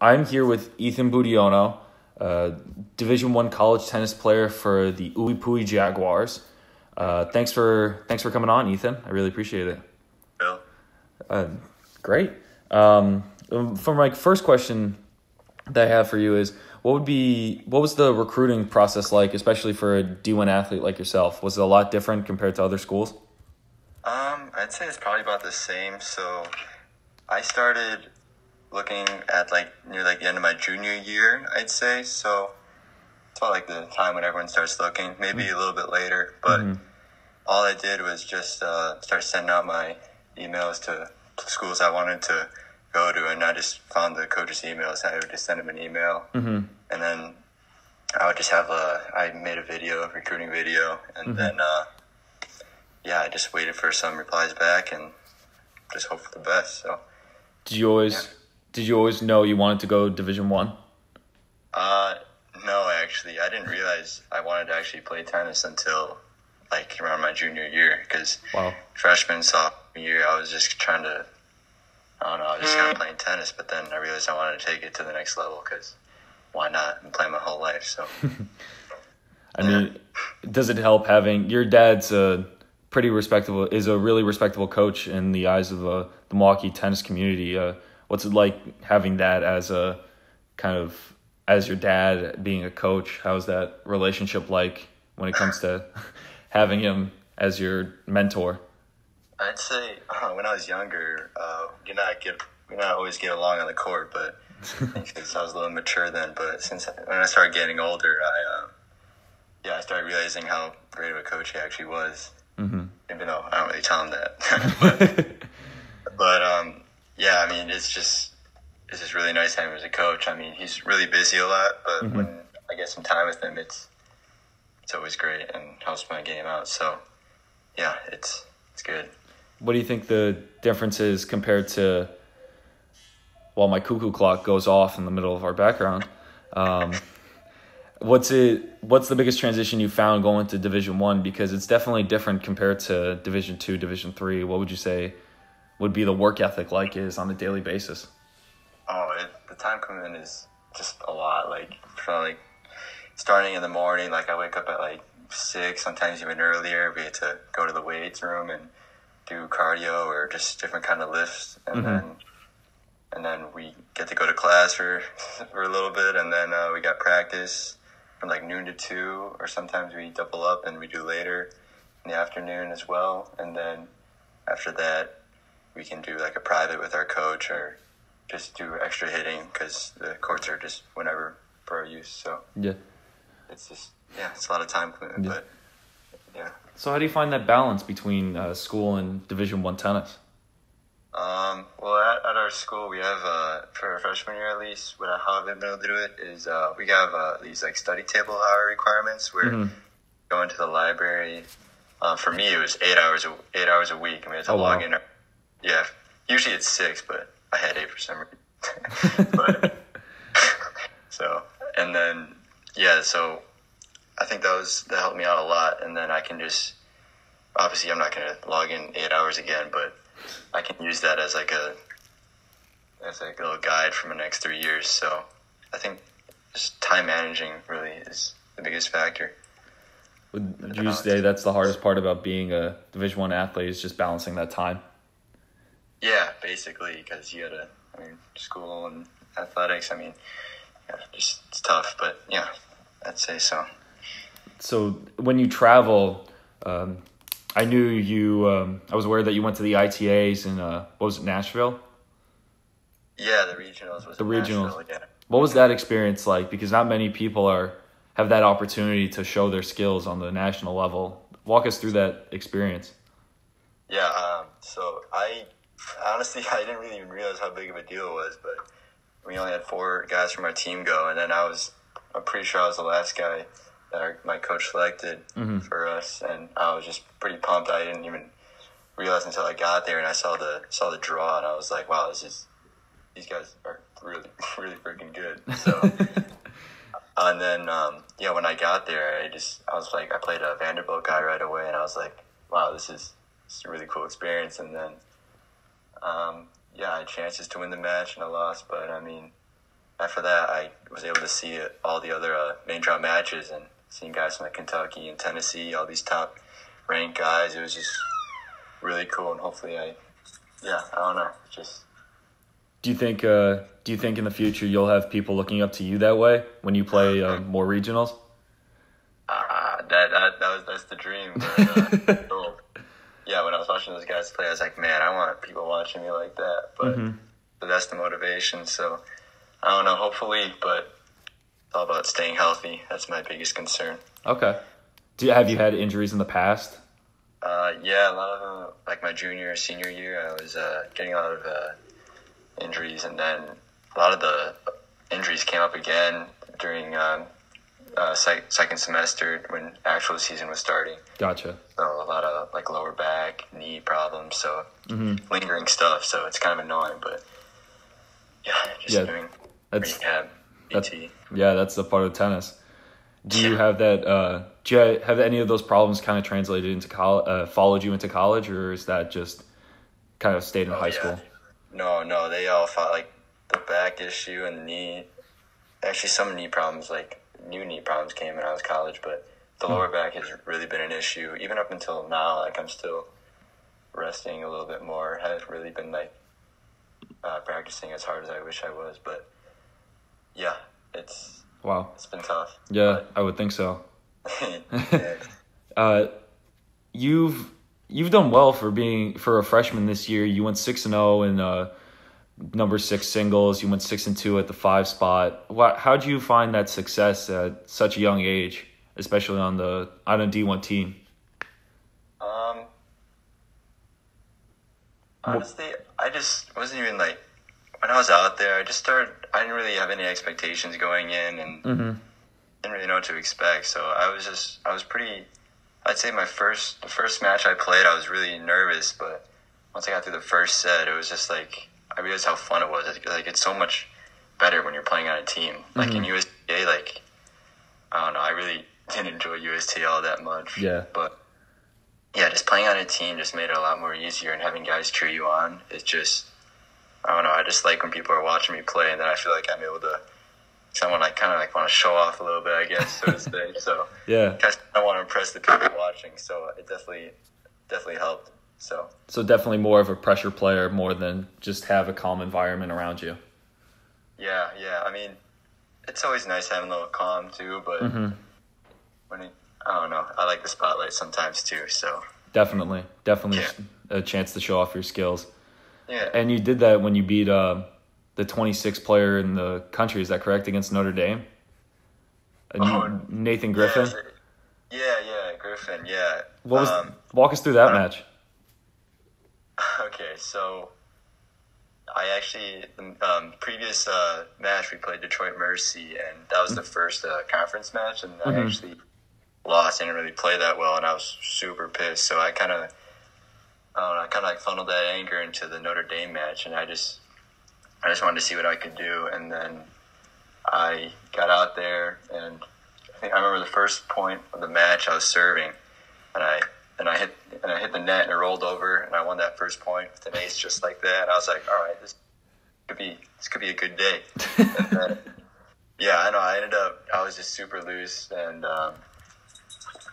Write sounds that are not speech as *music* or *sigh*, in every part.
I'm here with Ethan Budiono, uh, Division One college tennis player for the IUPUI Jaguars. Uh, thanks for thanks for coming on, Ethan. I really appreciate it. Bill. Uh, great. Um, for my first question that I have for you is, what would be what was the recruiting process like, especially for a D1 athlete like yourself? Was it a lot different compared to other schools? Um, I'd say it's probably about the same. So, I started looking at like near like the end of my junior year, I'd say. So it's about like the time when everyone starts looking, maybe mm-hmm. a little bit later. But mm-hmm. all I did was just uh, start sending out my emails to schools I wanted to go to, and I just found the coach's emails. And I would just send them an email, mm-hmm. and then I would just have a. I made a video, a recruiting video, and mm-hmm. then uh, yeah, I just waited for some replies back and just hope for the best. So. Did you always? Yeah did you always know you wanted to go Division One? Uh, no, actually, I didn't realize I wanted to actually play tennis until like around my junior year. Because wow. freshman sophomore year, I was just trying to, I don't know, I was just kind of playing tennis. But then I realized I wanted to take it to the next level because why not? And play my whole life. So. *laughs* I mean, does it help having your dad's a pretty respectable is a really respectable coach in the eyes of uh, the Milwaukee tennis community. Uh, what's it like having that as a kind of as your dad being a coach how's that relationship like when it comes to *laughs* having him as your mentor? I'd say uh, when i was younger uh, you not get we not always get along on the court but *laughs* because i was a little mature then but since when i started getting older i uh, yeah i started realizing how great of a coach he actually was. Mm-hmm. even though i don't really tell him that. *laughs* But, but um yeah, I mean, it's just it's just really nice having him as a coach. I mean, he's really busy a lot, but mm-hmm. when I get some time with him, it's it's always great and helps my game out. So, yeah, it's it's good. What do you think the difference is compared to? While my cuckoo clock goes off in the middle of our background, um, *laughs* what's it? What's the biggest transition you found going to Division One? Because it's definitely different compared to Division Two, Division Three. What would you say? Would be the work ethic like is on a daily basis? Oh, it, the time commitment is just a lot. Like from like starting in the morning, like I wake up at like six, sometimes even earlier. We had to go to the weights room and do cardio or just different kind of lifts, and mm-hmm. then and then we get to go to class for *laughs* for a little bit, and then uh, we got practice from like noon to two, or sometimes we double up and we do later in the afternoon as well, and then after that we can do like a private with our coach or just do extra hitting because the courts are just whenever for our use. So yeah, it's just yeah, it's a lot of time commitment, yeah. but yeah. So how do you find that balance between uh, school and Division One tennis? Um, well, at, at, our school, we have uh, for our freshman year at least. What how I haven't been able to do it is uh, we have uh, these like study table hour requirements where mm-hmm. going to the library. Uh, for me, it was eight hours a, eight hours a week, and we had to oh, log wow. in yeah, usually it's six, but I had eight for some reason. *laughs* but *laughs* so and then yeah, so I think that was that helped me out a lot. And then I can just obviously I'm not gonna log in eight hours again, but I can use that as like a as like a little guide for my next three years. So I think just time managing really is the biggest factor. Would you say that's the hardest part about being a Division One athlete is just balancing that time? Yeah, basically, because you gotta, I mean, school and athletics. I mean, yeah, just it's tough, but yeah, I'd say so. So when you travel, um, I knew you. Um, I was aware that you went to the ITAs in uh, what was it, Nashville? Yeah, the regionals was the regionals. Yeah. What was that experience like? Because not many people are have that opportunity to show their skills on the national level. Walk us through that experience. Yeah, um, so I honestly, *laughs* I didn't really even realize how big of a deal it was, but we only had four guys from our team go, and then I was, I'm pretty sure I was the last guy that our, my coach selected mm-hmm. for us, and I was just pretty pumped. I didn't even realize until I got there and I saw the saw the draw, and I was like, wow, this is these guys are really *laughs* really freaking good. So. *laughs* and then, um, yeah, when I got there, I just, I was like, I played a Vanderbilt guy right away, and I was like, wow, this is, this is a really cool experience. And then um, yeah, I had chances to win the match and I lost, but I mean, after that, I was able to see all the other uh, main draw matches and seeing guys from like Kentucky and Tennessee, all these top ranked guys. It was just really cool, and hopefully, I yeah, I don't know, just. Do you think? Uh, do you think in the future you'll have people looking up to you that way when you play uh, more regionals? Uh, that, that that was that's the dream. But, *laughs* uh, cool. Yeah, when I was watching those guys play, I was like, man, I want people watching me like that. But, Mhm. but that's the motivation. So I don't know. Hopefully, but it's all about staying healthy. That's my biggest concern. Okay. Do you, have you had injuries in the past? Uh, yeah, a lot of them, like my junior, or senior year, I was uh, getting a lot of uh, injuries, and then a lot of the injuries came up again during um, uh, sec- second semester when actual season was starting. Gotcha. So a lot of like lower back, knee problems, so hmm lingering stuff. So it's kind of annoying, but yeah, just Yeah, doing That's rehab, that's- yeah, that's a part of tennis. Do you have that? Uh, do you have any of those problems kind of translated into college? Uh, followed you into college, or is that just kind of stayed in Oh, high yeah. school? No, no, they all fought like the back issue and the knee. Actually, some knee problems, like new knee problems, came when I was college, but the lower back has really been an issue. Even up until now, like I'm still resting a little bit more. Haven't really been like uh, practicing as hard as I wish I was, but yeah, it's Wow. it's been tough. Yeah, I would think so. *laughs* *laughs* Uh, you've you've done well for being for a freshman this year. You went six and zero and uh, number six singles. You went six and two at the five spot. What? How would you find that success at such a young age, especially on the on a D one team? Um, honestly, I just wasn't even like when I was out there. I just started. I didn't really have any expectations going in, and Mm-hmm. didn't really know what to expect. So I was just. I was pretty. I'd say my first the first match I played, I was really nervous, but once I got through the first set, it was just like I realized how fun it was. Like it's so much better when you're playing on a team. Like in mm-hmm. USTA, like I don't know. I really *laughs* didn't enjoy USTA all that much. Yeah. But yeah, just playing on a team just made it a lot more easier, and having guys cheer you on. It's just I don't know. I just like when people are watching me play, and then I feel like I'm able to. Someone I kind of like want to show off a little bit, I guess, so to *laughs* say. So Yeah. I want to impress the people watching, so it definitely, definitely helped. So So definitely more of a pressure player, more than just have a calm environment around you. yeah, yeah. I mean, it's always nice having a little calm too, but Mm-hmm. when it, I don't know, I like the spotlight sometimes too. So Definitely, definitely Yeah. a chance to show off your skills. yeah, And you did that when you beat uh, the 26th player in the country. Is that correct against Notre Dame? Oh, Nathan Griffin. Yeah, yeah, Griffin. Yeah. What was? Um, walk us through that match. Okay, so I actually the um, previous uh, match we played Detroit Mercy, and that was the first uh, conference match, and I Mhm. actually lost. I didn't really play that well, and I was super pissed. So I kind of, I don't know, I kind of like funneled that anger into the Notre Dame match, and I just, I just wanted to see what I could do, and then I got out there, and I think I remember the first point of the match I was serving, and I I and I hit the net and it rolled over and I won that first point with an ace just like that. I was like, all right, this could be this could be a good day. *laughs* Then, yeah, I know. I ended up I was just super loose and um,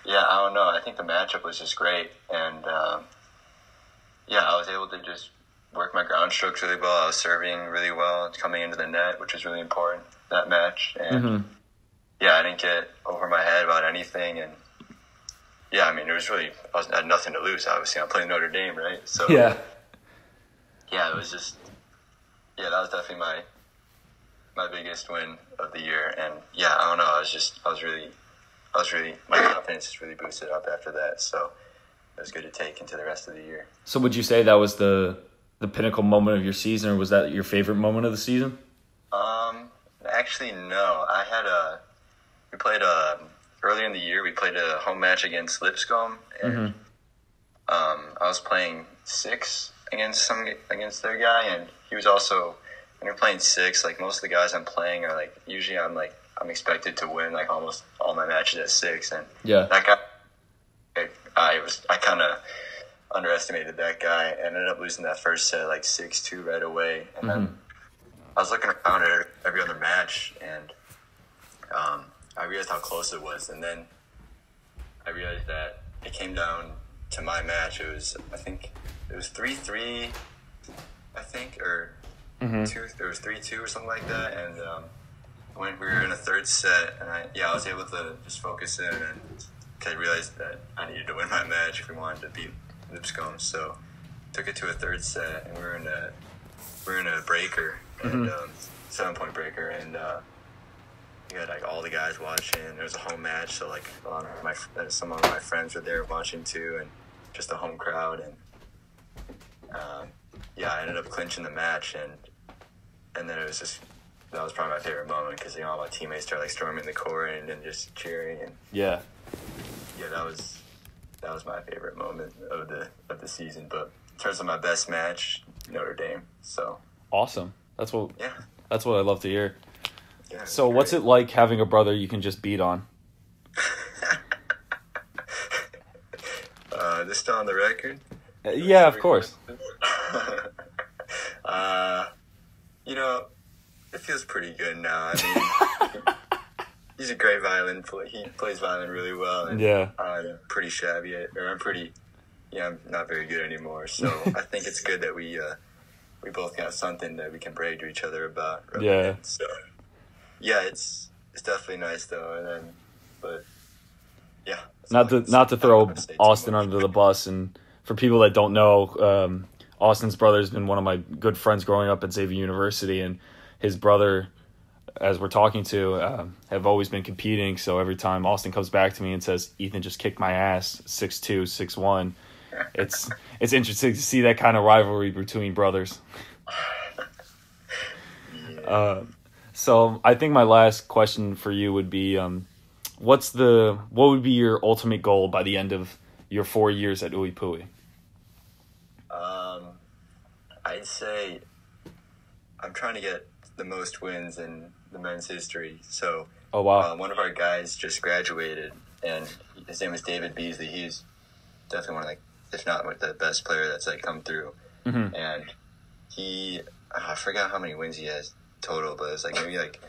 yeah, I don't know. I think the matchup was just great and um, yeah, I was able to just work my ground strokes really well. I was serving really well, coming into the net, which was really important that match. And hmm yeah, I didn't get over my head about anything, and yeah, I mean, it was really I, was, I had nothing to lose. Obviously, I'm playing Notre Dame, right? So Yeah. yeah, it was just yeah, that was definitely my my biggest win of the year, and yeah, I don't know, I was just I was really I was really my confidence is really boosted up after that, so it was good to take into the rest of the year. So would you say that was the the pinnacle moment of your season, or was that your favorite moment of the season? Um, actually, no. I had a. We played a earlier in the year. We played a home match against Lipscomb, and Mhm. um, I was playing six against some against their guy, and he was also. When you're playing six, like most of the guys I'm playing are like usually I'm like I'm expected to win like almost all my matches at six, and Yeah. that guy. I, I was I kind of underestimated that guy. I ended up losing that first set like six two right away, and then Mhm. I was looking around at every other match. match, and um, I realized how close it was, and then I realized that it came down to my match. It was I think it was three three, I think, or Mm-hmm. two. There was three two or something like that, and um, when we were in a third set, and I yeah I was able to just focus in, and 'cause I realized that I needed to win my match if we wanted to beat Lipscomb. So took it to a third set, and we were in a we were in a breaker and um, seven point breaker, and uh, we had like all the guys watching. It was a home match, so like a lot of my uh, some of my friends were there watching too, and just a home crowd. And um, yeah, I ended up clinching the match, and and then it was just that was probably my favorite moment because you know all my teammates started like storming the court and, and just cheering, and Yeah. yeah, that was that was my favorite moment of the of the season. But in terms of my best match, Notre Dame. So Awesome. That's what yeah. that's what I love to hear. Yeah So what's it like having a brother you can just beat on? Uh, this still on the record? Uh, yeah, of course. *laughs* uh, you know, it feels pretty good now. I mean, *laughs* he's a great violin player. He plays violin really well. And Yeah. I'm pretty shabby, at, or I'm pretty, yeah, I'm not very good anymore. So I *laughs* think it's good that we, uh, we both got something that we can brag to each other about. rubbing Yeah. So, yeah, it's it's definitely nice though. And then, but yeah. Not to not to throw wanna say too Austin under the bus and for people that don't know, um, Austin's brother's been one of my good friends growing up at Xavier University and his brother as we're talking to um, have always been competing so every time Austin comes back to me and says Ethan just kicked my ass 6'2 6'1 it's it's interesting to see that kind of rivalry between brothers *laughs* Uh, so I think my last question for you would be, um, what's the what would be your ultimate goal by the end of your four years at IUPUI? Um, I'd say I'm trying to get the most wins in the men's history. So Oh wow, uh, one of our guys just graduated, and his name is David Beasley. He's definitely one of like, if not the best player that's like come through. Mhm. And he, I forgot how many wins he has total, but it's like maybe like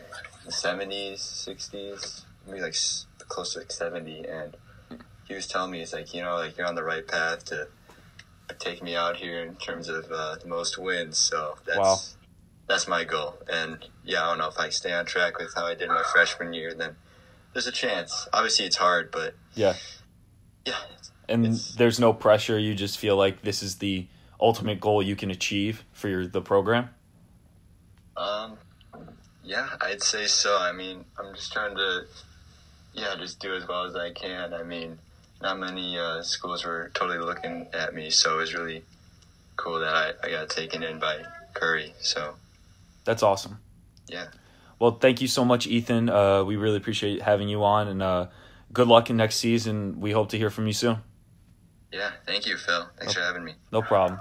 the seventies, sixties, maybe like close to like seventy. And he was telling me, it's like you know, like you're on the right path to take me out here in terms of uh, the most wins. So that's Wow. that's my goal. And yeah, I don't know if I stay on track with how I did my freshman year, then there's a chance. Obviously, it's hard, but yeah, yeah, and there's no pressure. You just feel like this is the ultimate goal you can achieve for your the program. Um, yeah, I'd say so. I mean, I'm just trying to, yeah, just do as well as I can. I mean, not many uh, schools were totally looking at me, so it was really cool that I, I got taken in by Curry. So That's awesome. yeah, Well, thank you so much, Ethan. Uh, we really appreciate having you on, and uh, good luck in next season. We hope to hear from you soon. yeah. Thank you, Phil. Thanks for having me. No problem.